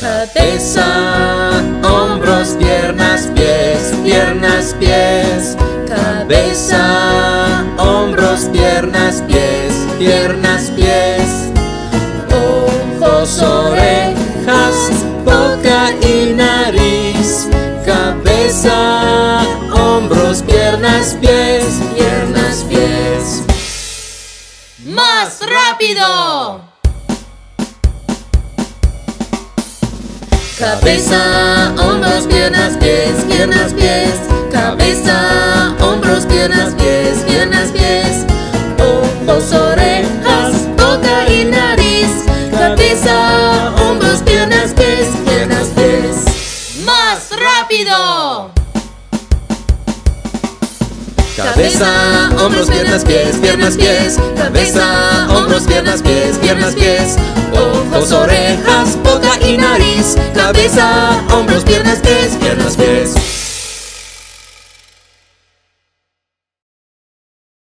Cabeza, hombros, piernas, pies, piernas, pies. Cabeza, hombros, piernas, pies, piernas, pies. Ojos, orejas, boca y nariz. Cabeza, hombros, piernas, pies, piernas, pies. ¡Más rápido! Cabeza, hombros, piernas, pies, piernas, pies. Cabeza, hombros, piernas, pies, piernas, pies. Ojos, orejas, boca y nariz. Cabeza, hombros, piernas, pies, piernas, pies. ¡Más rápido! Cabeza, hombros, piernas, pies, piernas, pies. Cabeza, piernas, pies, piernas, pies, ojos, orejas, boca y nariz, cabeza, hombros, piernas, pies, piernas, pies.